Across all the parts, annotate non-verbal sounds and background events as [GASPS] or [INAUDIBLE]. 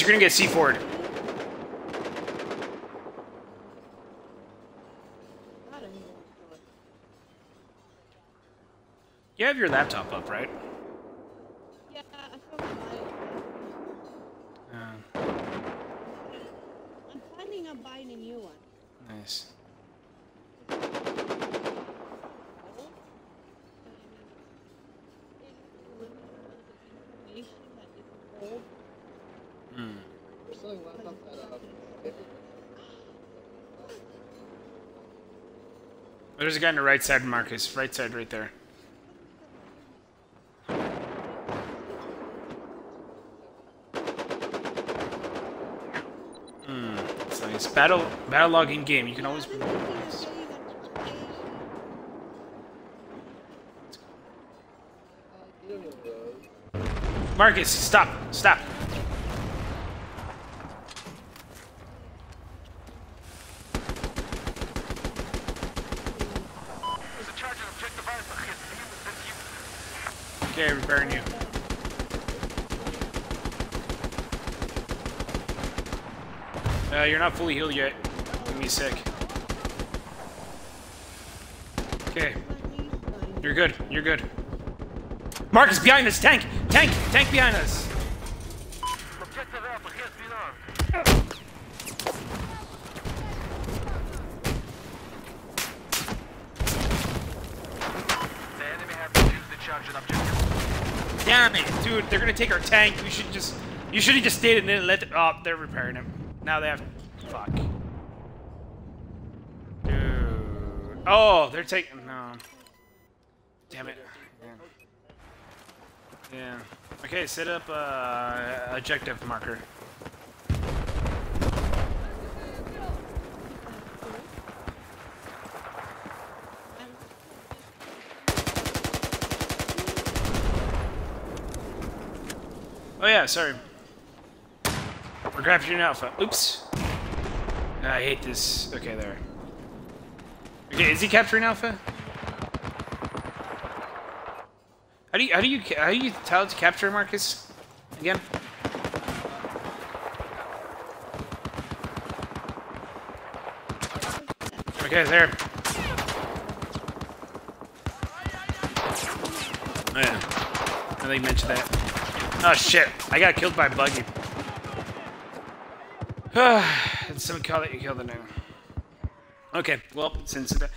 You're gonna get C4'd. God, I need to You have your laptop up, right? Yeah, I feel like Uh, I'm planning on buying a new one. nice. Hmm. We're selling laptops at uh, There's a guy on the right side, Marcus. Right side, right there. Hmm. It's nice. Battle, Battlelog in game. You can always. Marcus, stop, stop. Repairing you. Uh, you're not fully healed yet. Make me sick. Okay, you're good. You're good. Marcus, behind us! Tank! Tank! Tank behind us! Damn it, dude! They're gonna take our tank. We should just. You should have just stayed and then let. The, oh, they're repairing him. Now they have. Fuck. Dude. Oh, they're taking. No. Damn it. Yeah. Yeah. Okay, set up uh, objective marker. Oh yeah, sorry. We're capturing Alpha. Oops. I hate this. Okay, there. Okay, is he capturing Alpha? How do you how do you how do you tell it to capture Marcus again? Okay, there. Oh, yeah. I you mentioned that. Oh shit! I got killed by a buggy. [SIGHS] Did someone call that You killed the name. Okay, well, since that.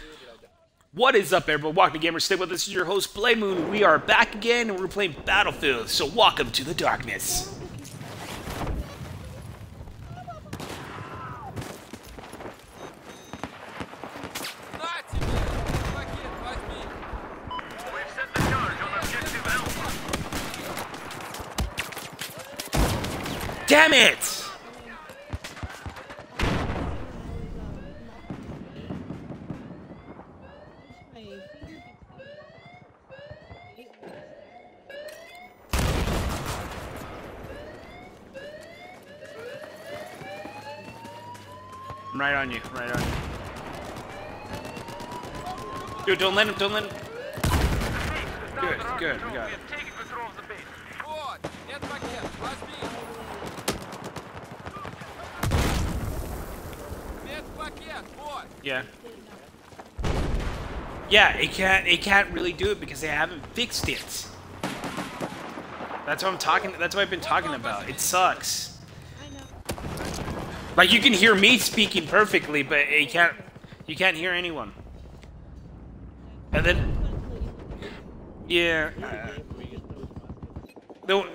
What is up, everyone? Welcome to Gamer Stay with us. This is your host, Playmoon. We are back again, and we're playing Battlefield. So, welcome to the darkness. Damn it! Right on you, right on you. Dude, don't let him, don't let him. Good, good, we got it. Yeah. Yeah, it can't it can't really do it because they haven't fixed it. That's what I'm talking that's what I've been talking about. It sucks. I know. Like you can hear me speaking perfectly, but you can't you can't hear anyone. And then yeah, uh, the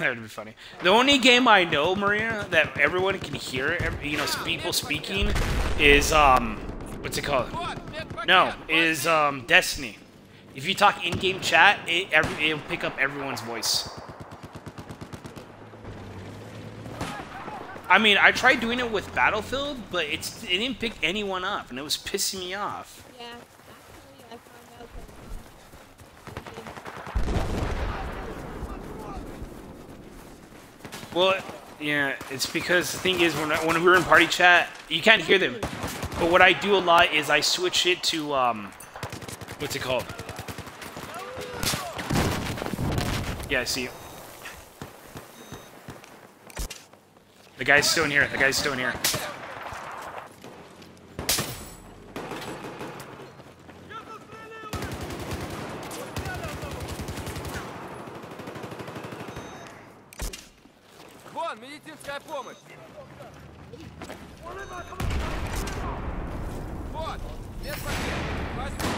[LAUGHS] that would be funny. The only game I know, Marina, that everyone can hear, you know, people speaking, is um, what's it called? No, is um, Destiny. If you talk in-game chat, it every, it'll pick up everyone's voice. I mean, I tried doing it with Battlefield, but it's it didn't pick anyone up, and it was pissing me off. Yeah. Well, yeah, it's because the thing is, when, I- when we're in party chat, you can't hear them. But what I do a lot is I switch it to, um, what's it called? Yeah, I see. you. The guy's still in here. The guy's still in here. медицинская помощь. Вот, медпакет, возьми.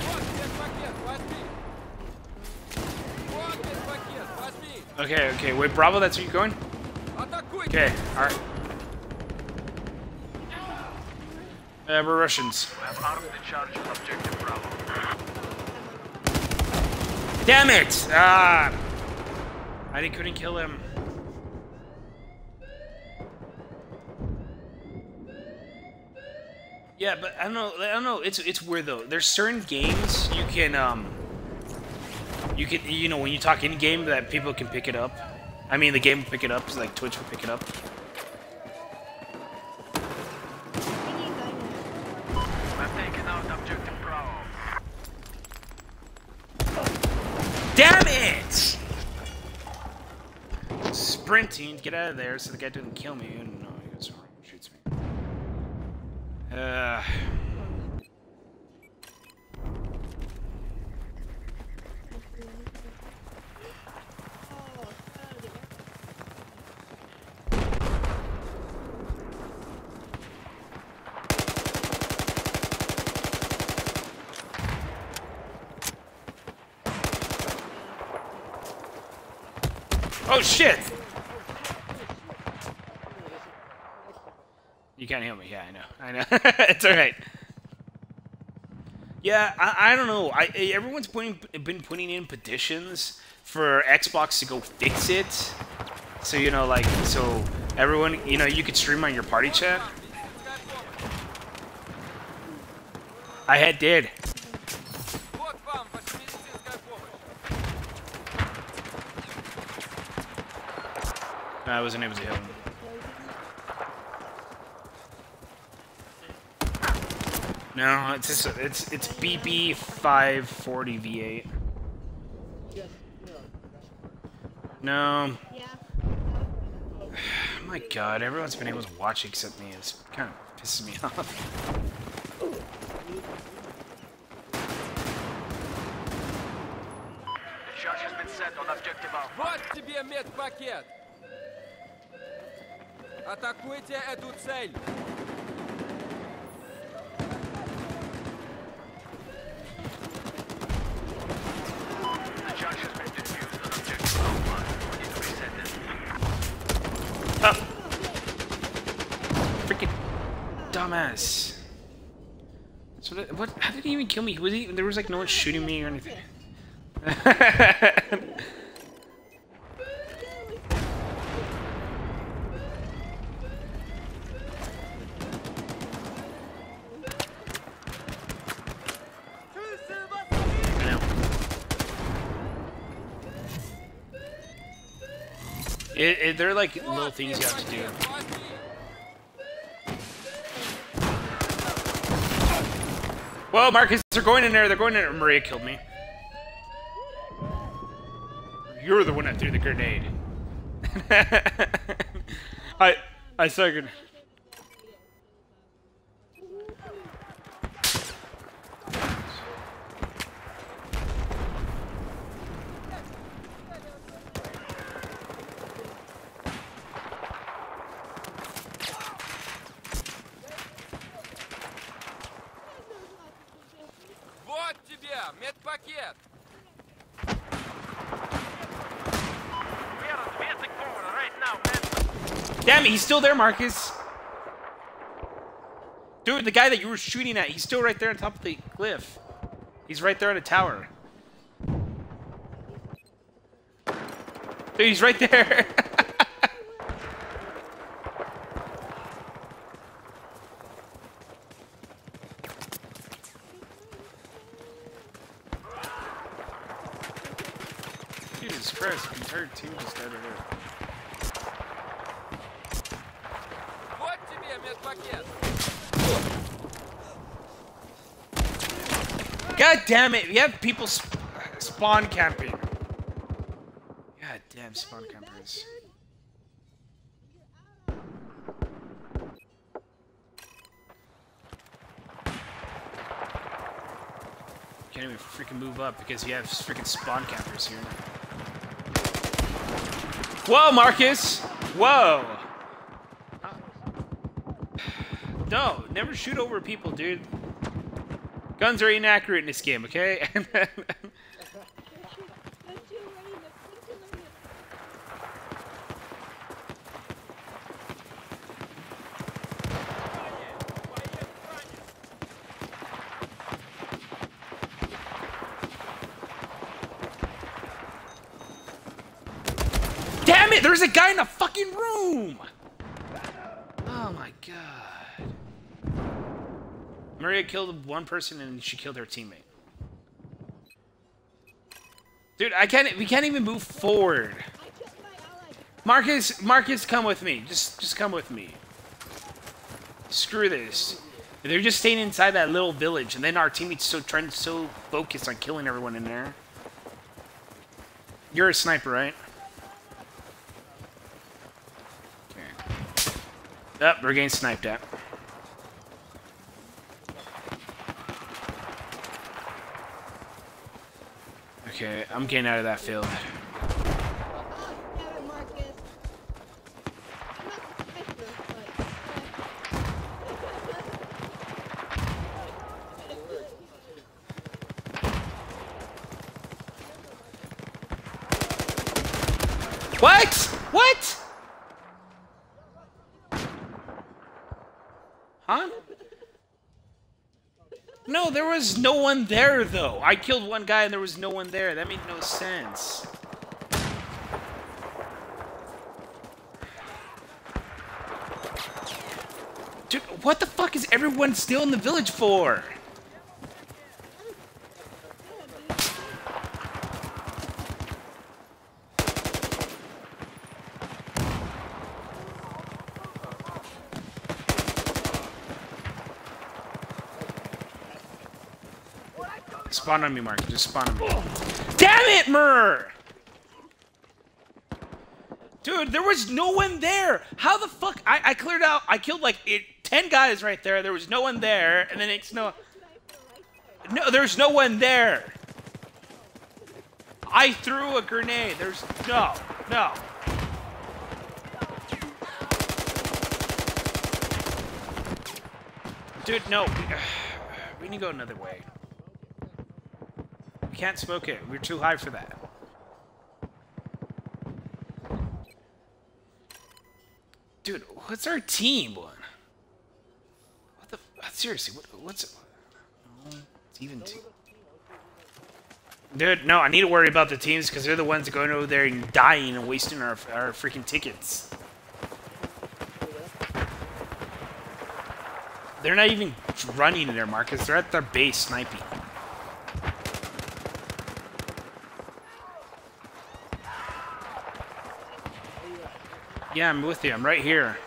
Вот медпакет, возьми. Вот медпакет, возьми. Okay, okay. Wait, Bravo, that's where you're going? Атакуйте. Okay, alright. Uh, we're Russians. I'm out of the charge of objective Bravo. Damn it! Ah! I couldn't kill him. Yeah, but I don't know. I don't know. It's it's weird though. There's certain games you can um. You can you know when you talk in game that people can pick it up. I mean the game will pick it up, so like Twitch will pick it up. Damn it! Sprinting, get out of there so the guy doesn't kill me. No, he shoots me. Uh. Oh. Oh shit! You can't hear me. Yeah, I know. I know. [LAUGHS] it's all right. Yeah, I, I don't know. I, eh, everyone's putting, been putting in petitions for Xbox to go fix it. So, you know, like, so everyone, you know, you could stream on your party chat. I had did. I wasn't able to hit him. No, it's just, it's it's BB five forty V eight. Yes, yeah. No, Yeah. [SIGHS] my God, everyone's been able to watch except me. It's kind of pisses me [LAUGHS] off. The charge has been set on objective Alpha. Вот тебе медпакет. Атакуйте эту цель. dumbass. So that, what? How did he even kill me? Was he? There was like no one shooting me or anything. [LAUGHS] It, it, they're like little things you have to do. Well, Marcus, they're going in there. They're going in there. Maria killed me. You're the one that threw the grenade. [LAUGHS] I I saw a grenade. Damn it, he's still there, Marcus. Dude, the guy that you were shooting at, he's still right there on top of the cliff. He's right there on the tower. Dude, he's right there. [LAUGHS] God damn it! We have people sp spawn camping. God damn spawn campers. Can't even freaking move up because you have freaking spawn campers here. Whoa, Marcus! Whoa! No, never shoot over people, dude. Guns are inaccurate in this game, okay? [LAUGHS] Damn it! There's a guy in the fucking room! Maria killed one person and she killed her teammate. Dude, I can't. We can't even move forward. Marcus, Marcus, come with me. Just, just come with me. Screw this. They're just staying inside that little village, and then our teammates so trying so focused on killing everyone in there. You're a sniper, right? Okay. Up, we're getting sniped at. Okay, I'm getting out of that field. What? What? Huh? There was no one there, though. I killed one guy and there was no one there. That made no sense. Dude, what the fuck is everyone still in the village for? Spawn on me, Mark. Just spawn on me. [GASPS] Damn it, Mur! Dude, there was no one there. How the fuck? I, I cleared out. I killed like ten guys right there. There was no one there, and then it's no. No, there's no one there. I threw a grenade. There's no, no. Dude, no. We, [SIGHS] we need to go another way. Can't smoke it. We're too high for that. Dude, what's our team one? What the? Seriously, what, what's? No, it's even team. Dude, no, I need to worry about the teams because they're the ones going over there and dying and wasting our our freaking tickets. They're not even running in there, Marcus. They're at their base sniping. Yeah, I'm with you. I'm right here.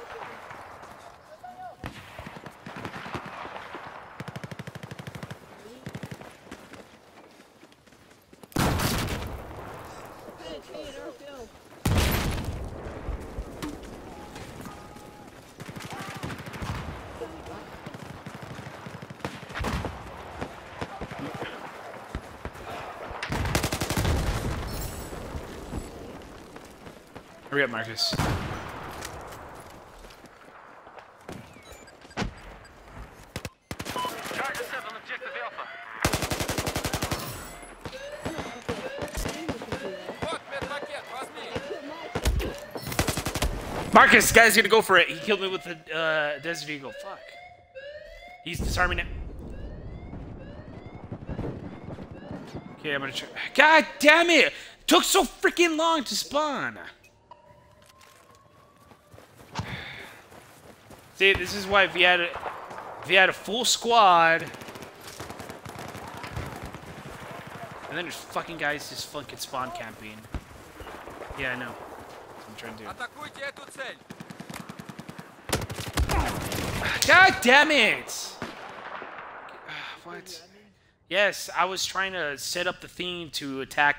Hurry up, Marcus. Marcus, guy's gonna go for it. He killed me with the uh, Desert Eagle. Fuck. He's disarming it. Okay, I'm gonna try. God damn it! Took so freaking long to spawn. See, this is why if you had a, if you had a full squad, and then there's fucking guys just fucking spawn camping. Yeah, I know trying to do. God damn it! What? Yes, I was trying to set up the theme to attack